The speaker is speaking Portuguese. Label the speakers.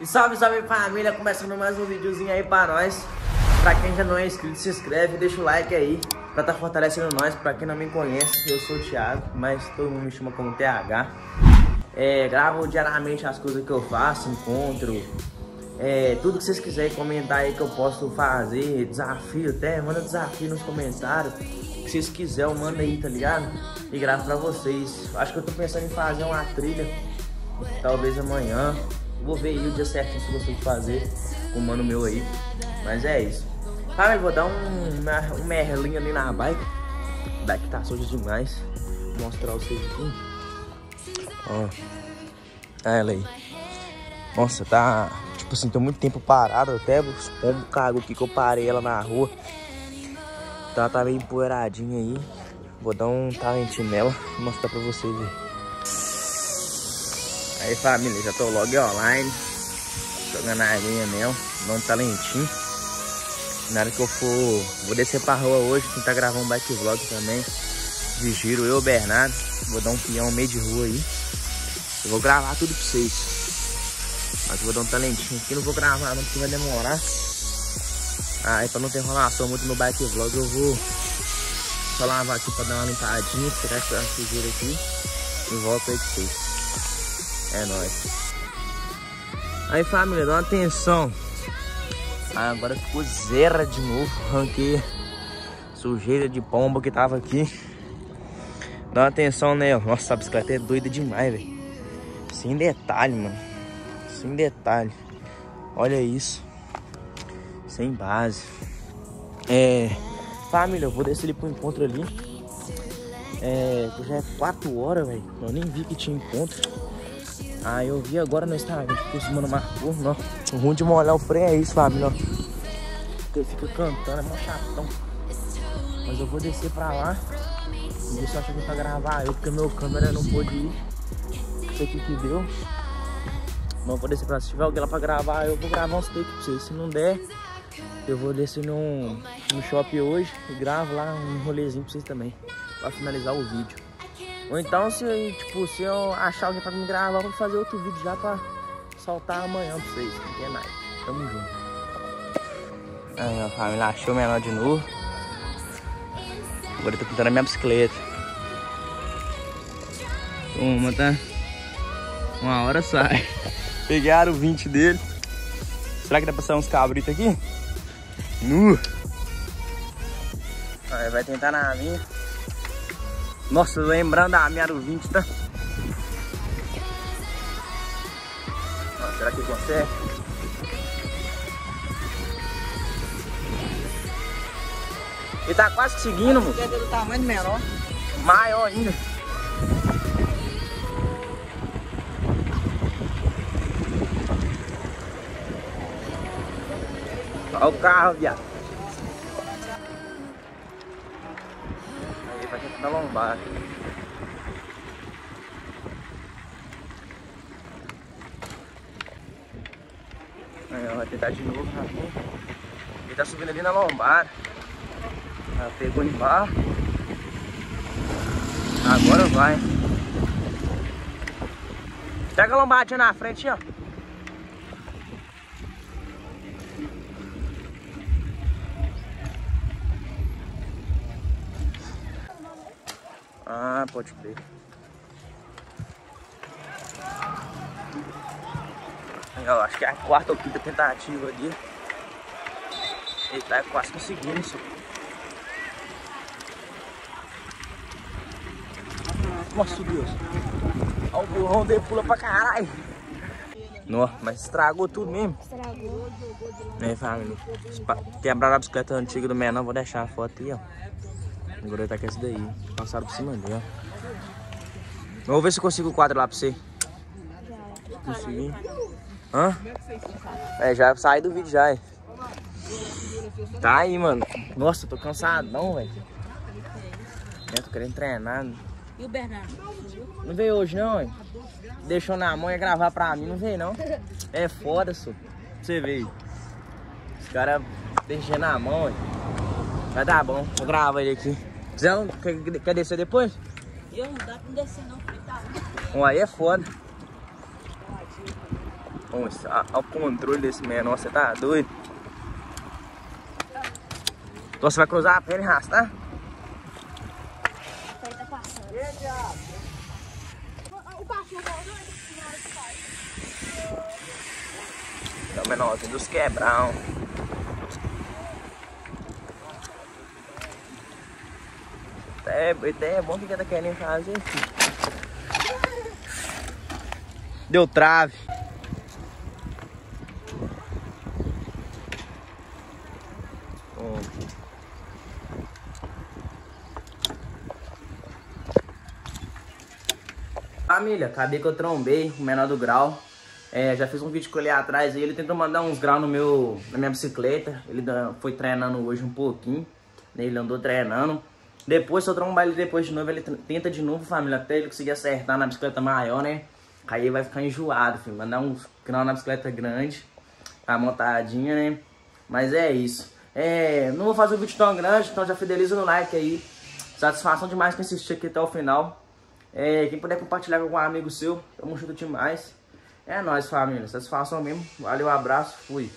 Speaker 1: E salve, salve família, começando mais um videozinho aí pra nós. Pra quem já não é inscrito, se inscreve, deixa o like aí pra tá fortalecendo nós. Pra quem não me conhece, eu sou o Thiago, mas todo mundo me chama como TH. É, gravo diariamente as coisas que eu faço, encontro, é, tudo que vocês quiserem comentar aí que eu posso fazer, desafio até, manda desafio nos comentários. Se vocês quiserem, eu mando aí, tá ligado? E gravo pra vocês. Acho que eu tô pensando em fazer uma trilha, talvez amanhã. Vou ver aí o dia certinho se de fazer com o mano meu aí. Mas é isso. Ah, eu vou dar um, um merlinho ali na bike. Bike tá suja demais. Vou mostrar vocês aqui. Ó. Olha ela aí. Nossa, tá. Tipo assim, tô muito tempo parado. Até os pombos cagam aqui que eu parei ela na rua. Então ela tá meio empoeiradinha aí. Vou dar um talentinho nela e mostrar pra vocês aí. Aí família, já tô logo online. Jogando a aguinha nela. Dando um talentinho. Na hora que eu for. Vou descer pra rua hoje, tentar gravar um bike vlog também. De giro, eu, Bernardo. Vou dar um peão meio de rua aí. Eu vou gravar tudo pra vocês. Mas eu vou dar um talentinho aqui, não vou gravar não, porque vai demorar. Ah, e pra não ter enrolação muito no bike vlog, eu vou só lavar aqui pra dar uma limpadinha, tirar essa sujeira aqui e volto aí com vocês. É nóis. Aí família, dá uma atenção. Ah, agora ficou zero de novo. Arranquei sujeira de pomba que tava aqui. Dá uma atenção nela. Nossa, a bicicleta é doida demais, velho. Sem detalhe, mano. Sem detalhe. Olha isso. Sem base. É. Família, eu vou descer ali pro encontro ali. É. Já é 4 horas, velho. Eu nem vi que tinha encontro. Ah, eu vi agora no Instagram que esse mano marcou. Não. O ruim de molhar o freio é isso, família. Porque ele fica cantando, é mó chatão. Mas eu vou descer pra lá. E ver se eu acho pra gravar eu, porque meu câmera não pôde ir. Isso aqui que deu. Mas vou descer pra lá. Se tiver alguém lá pra gravar, eu vou gravar uns takes pra vocês. Se não der, eu vou descer no, no shopping hoje e gravo lá um rolezinho pra vocês também. Pra finalizar o vídeo. Ou então, se, tipo, se eu achar alguém pra me gravar, eu vou fazer outro vídeo já pra soltar amanhã pra vocês. Tem nada. Tamo junto. Aí, a família achou o menor de novo. Agora eu tô pintando a minha bicicleta. Uma, tá? Uma hora sai. Pegaram o 20 dele. Será que dá pra sair uns cabritos aqui? Nu! Aí vai tentar na minha. Nossa, lembrando a minha do 20, tá? Ah, será que consegue? Ele tá quase seguindo, mano.
Speaker 2: É do tamanho menor.
Speaker 1: Maior ainda. Olha o carro, viado. Dar lombar. Aí, ó, vai tentar de novo, rapinho. Ele tá subindo ali na lombada. Ah, pegou embaixo. Agora vai. Pega a lombadinha na frente, ó. Ah, pode crer. Eu acho que é a quarta ou quinta tentativa ali. Ele tá quase conseguindo isso. Nossa Deus. Olha o burrão dele pula pra caralho. Nossa, mas estragou tudo mesmo.
Speaker 2: Estragou.
Speaker 1: Aí, família. Quebraram a bicicleta antiga do menor, vou deixar a foto aí, ó. Agora ele tá com essa daí. Passaram por cima dele, ó. Vamos ver se eu consigo o quadro lá pra você. Consegui. Hã? É, já saí do vídeo já, é. Tá aí, mano. Nossa, eu tô cansadão, velho. É, tô querendo treinar.
Speaker 2: E o Bernardo?
Speaker 1: Não veio hoje não, hein? Deixou na mão e ia gravar pra mim, não veio não. É foda, só. Você veio. Os caras deixam na mão, hein? Vai dar bom, vou gravar ele aqui. Zé, quer, quer descer depois?
Speaker 2: Eu não dá pra descer não, porque tá
Speaker 1: Um aí é foda. Olha o controle desse menor, você tá doido? Então você vai cruzar a perna e arrastar?
Speaker 3: Ele tá passando. O cachorro faz.
Speaker 1: É o menorzinho dos quebrão. É, até é bom que tá querendo fazer, filho. Deu trave. Família, acabei que eu trombei o menor do grau. É, já fiz um vídeo com ele atrás e ele tentou mandar uns graus no meu, na minha bicicleta. Ele foi treinando hoje um pouquinho. né, Ele andou treinando. Depois, se eu trombar ele depois de novo, ele tenta de novo, família, até ele conseguir acertar na bicicleta maior, né? Aí ele vai ficar enjoado, filho. Mandar uns graus na bicicleta grande, tá montadinha, né? Mas é isso. É, não vou fazer um vídeo tão grande, então já fideliza no like aí. Satisfação demais que assistir aqui até o final. É, quem puder compartilhar com algum amigo seu, tamo junto demais. É nóis, família. Satisfação mesmo. Valeu, abraço, fui.